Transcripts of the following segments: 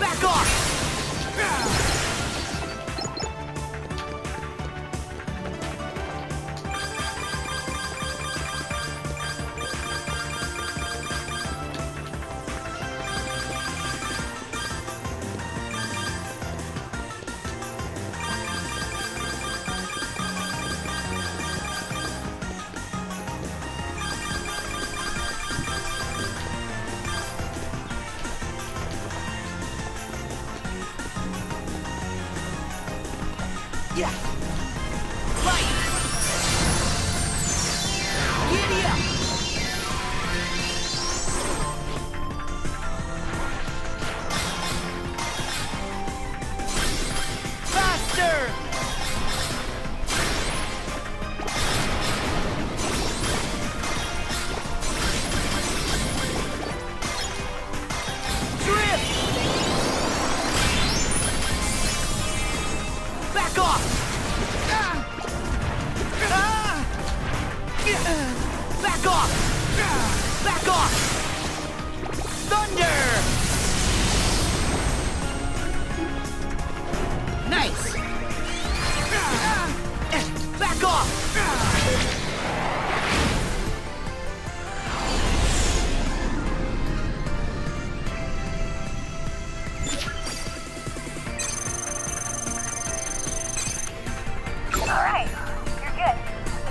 Back off! Yeah. Right.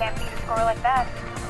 can't beat a score like that.